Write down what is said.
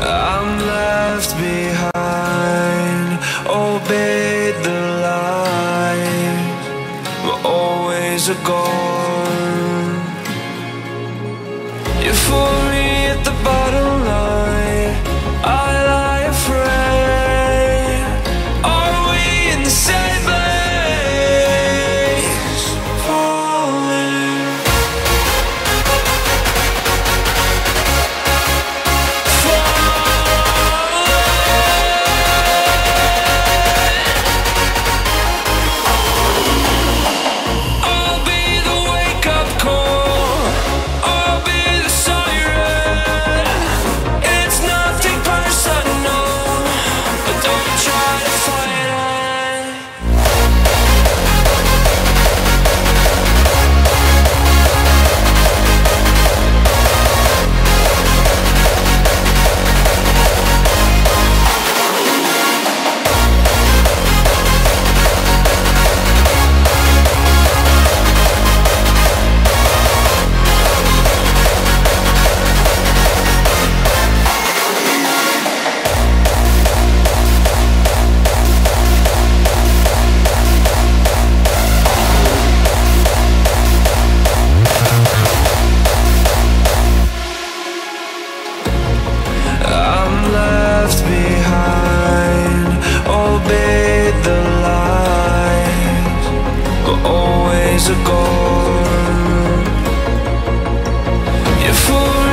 I'm left behind. Obeyed the lies But always a gone You're days ago. You fool.